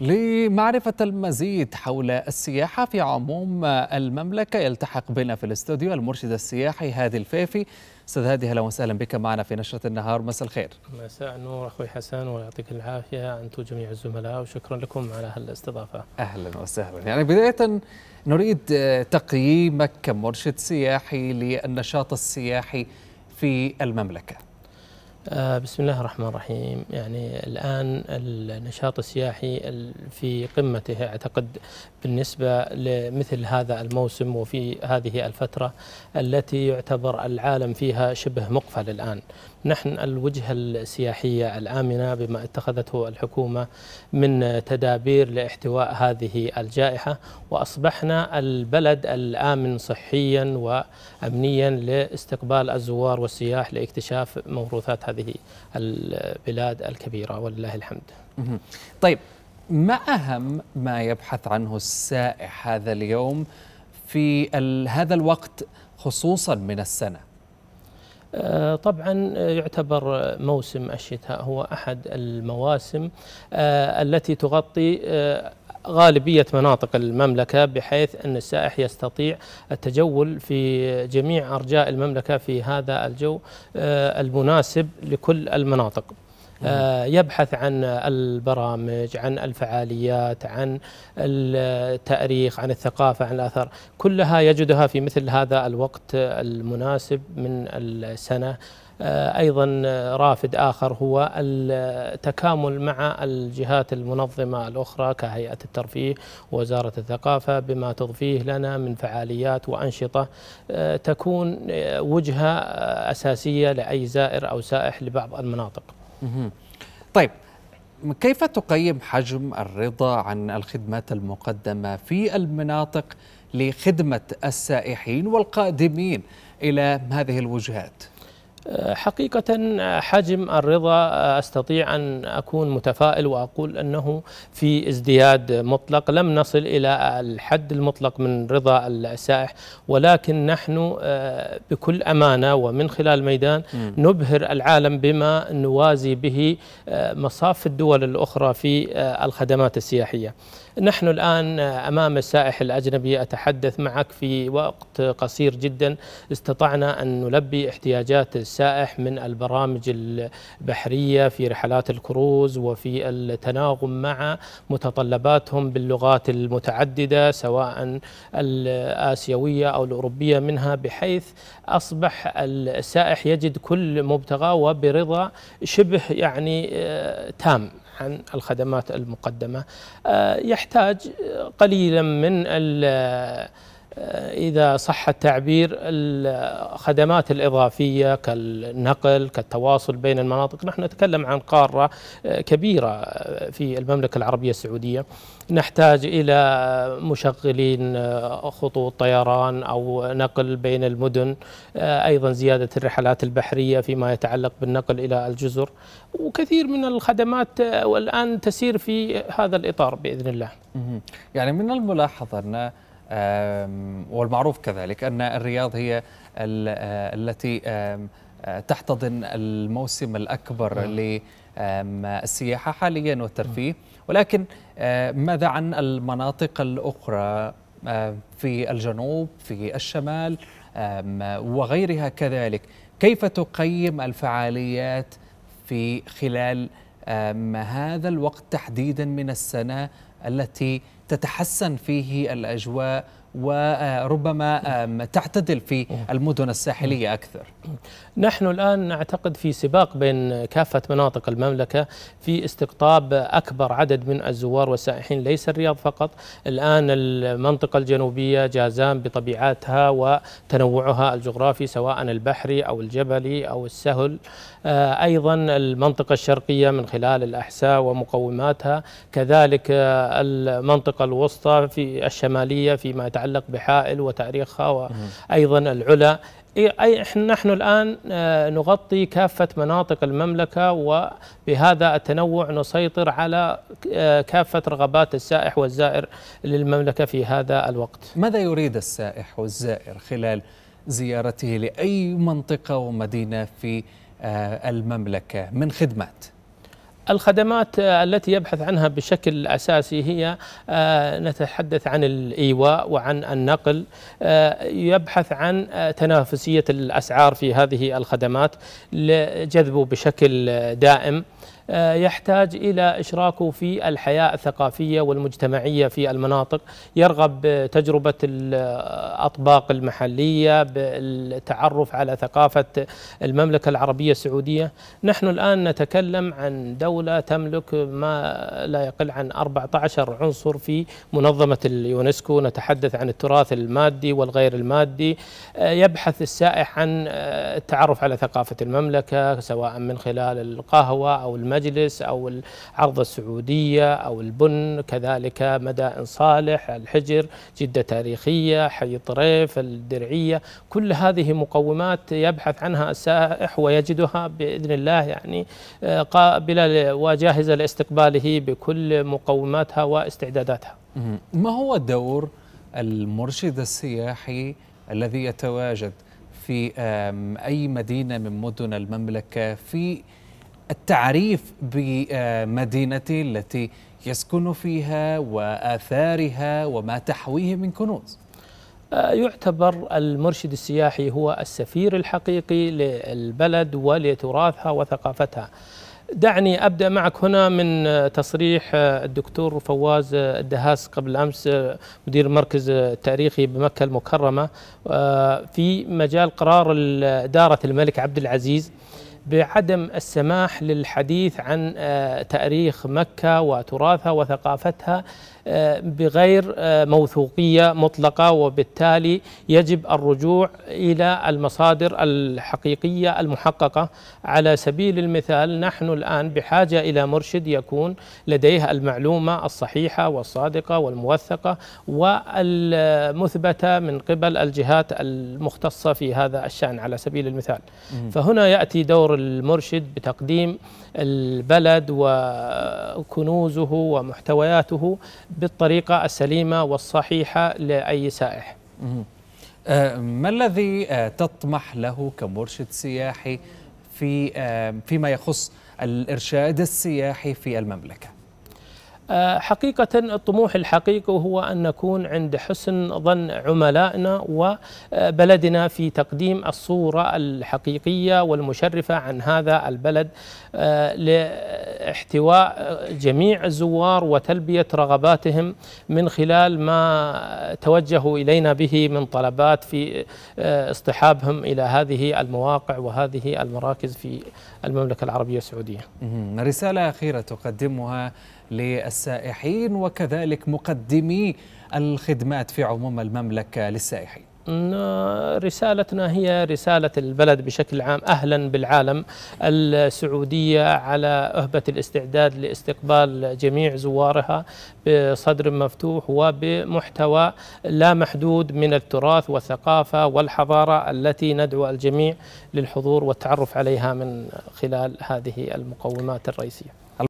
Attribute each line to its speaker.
Speaker 1: لمعرفة المزيد حول السياحة في عموم المملكة يلتحق بنا في الاستوديو المرشد السياحي هادي الفيفي. أستاذ هادي أهلا وسهلا بك معنا في نشرة النهار. مساء الخير.
Speaker 2: مساء النور أخوي حسن ويعطيك العافية. أنتم جميع الزملاء وشكرا لكم على هالاستضافة.
Speaker 1: أهلا وسهلا. يعني بداية نريد تقييمك كمرشد سياحي للنشاط السياحي في المملكة.
Speaker 2: بسم الله الرحمن الرحيم. يعني الآن النشاط السياحي في قمته أعتقد بالنسبة لمثل هذا الموسم وفي هذه الفترة التي يعتبر العالم فيها شبه مقفل الآن. نحن الوجهة السياحية الآمنة بما اتخذته الحكومة من تدابير لاحتواء هذه الجائحة وأصبحنا البلد الآمن صحيا وأمنيا لاستقبال الزوار والسياح لاكتشاف موروثات هذه البلاد الكبيرة ولله الحمد.
Speaker 1: طيب ما أهم ما يبحث عنه السائح هذا اليوم في هذا الوقت خصوصا من السنة؟
Speaker 2: آه، طبعا يعتبر موسم الشتاء هو أحد المواسم آه، التي تغطي آه، غالبية مناطق المملكة بحيث أن السائح يستطيع التجول في جميع أرجاء المملكة في هذا الجو المناسب لكل المناطق. آه، يبحث عن البرامج عن الفعاليات عن التأريخ عن الثقافة عن الأثر كلها يجدها في مثل هذا الوقت المناسب من السنة. آه، أيضا رافد آخر هو التكامل مع الجهات المنظمة الأخرى كهيئة الترفيه ووزارة الثقافة بما تضفيه لنا من فعاليات وأنشطة. آه، تكون وجهة أساسية لأي زائر أو سائح لبعض المناطق.
Speaker 1: طيب كيف تقيم حجم الرضا عن الخدمات المقدمة في المناطق لخدمة السائحين والقادمين إلى هذه الوجهات؟
Speaker 2: حقيقة حجم الرضا أستطيع أن أكون متفائل وأقول أنه في ازدياد مطلق. لم نصل إلى الحد المطلق من رضا السائح ولكن نحن آه، بكل أمانة ومن خلال الميدان نبهر العالم بما نوازي به آه، مصاف الدول الأخرى في آه، الخدمات السياحية. نحن الآن أمام السائح الأجنبي. أتحدث معك في وقت قصير جدا. استطعنا أن نلبي احتياجات السائح من البرامج البحرية في رحلات الكروز وفي التناغم مع متطلباتهم باللغات المتعددة سواء الآسيوية أو الأوروبية منها بحيث أصبح السائح يجد كل مبتغاه وبرضا شبه يعني آه، تام عن الخدمات المقدمة. آه، يحتاج قليلا من إذا صح التعبير الخدمات الإضافية كالنقل كالتواصل بين المناطق. نحن نتكلم عن قارة آه، كبيرة آه، في المملكة العربية السعودية. نحتاج إلى مشغلين خطوط طيران أو نقل بين المدن. أيضا زيادة الرحلات البحرية فيما يتعلق بالنقل إلى الجزر. وكثير من الخدمات والآن تسير في هذا الإطار بإذن الله.
Speaker 1: يعني من الملاحظ أن والمعروف كذلك أن الرياض هي آه، التي آه، تحتضن الموسم الأكبر نعم. للسياحة حاليا والترفيه. ولكن آه، ماذا عن المناطق الأخرى؟ في الجنوب في الشمال وغيرها كذلك. كيف تقيم الفعاليات في خلال هذا الوقت تحديدا من السنة التي تتحسن فيه الأجواء وربما تعتدل في المدن الساحلية أكثر.
Speaker 2: نحن الآن نعتقد في سباق بين كافة مناطق المملكة في استقطاب أكبر عدد من الزوار والسائحين ليس الرياض فقط. الآن المنطقة الجنوبية جازان بطبيعتها وتنوعها الجغرافي سواء البحري أو الجبلي أو السهل. آه، أيضا المنطقة الشرقية من خلال الأحساء ومقوماتها. كذلك المنطقة الوسطى في الشمالية فيما يتعلق بحائل وتاريخها وأيضا العلا. أي نحن الآن آه، نغطي كافة مناطق المملكة وبهذا التنوع نسيطر على آه، كافة رغبات السائح والزائر للمملكة في هذا الوقت.
Speaker 1: ماذا يريد السائح والزائر خلال زيارته لأي منطقة ومدينة في آه، المملكة؟ من خدمات؟
Speaker 2: الخدمات التي يبحث عنها بشكل أساسي هي نتحدث عن الإيواء وعن النقل يبحث عن تنافسية الأسعار في هذه الخدمات لجذبه بشكل دائم. يحتاج إلى اشراكه في الحياة الثقافية والمجتمعية في المناطق، يرغب بتجربة الأطباق المحلية، بالتعرف على ثقافة المملكة العربية السعودية، نحن الآن نتكلم عن دولة تملك ما لا يقل عن 14 عنصر في منظمة اليونسكو، نتحدث عن التراث المادي والغير المادي، يبحث السائح عن التعرف على ثقافة المملكة سواء من خلال القهوة أو المجلس المجلس أو العرض السعودية أو البن كذلك مدائن صالح الحجر جدة تاريخية حي طريف الدرعية كل هذه مقومات يبحث عنها السائح ويجدها بإذن الله يعني قابلة وجاهزة لاستقباله بكل مقوماتها واستعداداتها.
Speaker 1: ما هو دور المرشد السياحي الذي يتواجد في أي مدينة من مدن المملكة في التعريف بمدينته التي يسكن فيها وآثارها وما تحويه من كنوز.
Speaker 2: يعتبر المرشد السياحي هو السفير الحقيقي للبلد ولتراثها وثقافتها. دعني أبدأ معك هنا من تصريح الدكتور فواز الدهاس قبل أمس مدير المركز التاريخي بمكة المكرمة في مجال قرار إدارة الملك عبد العزيز. بعدم السماح للحديث عن تاريخ مكة وتراثها وثقافتها بغير موثوقية مطلقة وبالتالي يجب الرجوع إلى المصادر الحقيقية المحققة. على سبيل المثال نحن الآن بحاجة إلى مرشد يكون لديه المعلومة الصحيحة والصادقة والموثقة والمثبتة من قبل الجهات المختصة في هذا الشأن على سبيل المثال. فهنا يأتي دور المرشد بتقديم البلد وكنوزه ومحتوياته بالطريقة السليمة والصحيحة لأي سائح
Speaker 1: ما الذي تطمح له كمرشد سياحي في فيما يخص الإرشاد السياحي في المملكة؟
Speaker 2: حقيقة الطموح الحقيقي هو أن نكون عند حسن ظن عملائنا وبلدنا في تقديم الصورة الحقيقية والمشرفة عن هذا البلد لاحتواء جميع الزوار وتلبية رغباتهم من خلال ما توجهوا إلينا به من طلبات في اصطحابهم إلى هذه المواقع وهذه المراكز في المملكة العربية السعودية.
Speaker 1: رسالة أخيرة تقدمها للسائحين وكذلك مقدمي الخدمات في عموم المملكة للسائحين.
Speaker 2: رسالتنا هي رسالة البلد بشكل عام أهلا بالعالم. السعودية على أهبة الاستعداد لاستقبال جميع زوارها بصدر مفتوح وبمحتوى لا محدود من التراث والثقافة والحضارة التي ندعو الجميع للحضور والتعرف عليها من خلال هذه المقومات الرئيسية.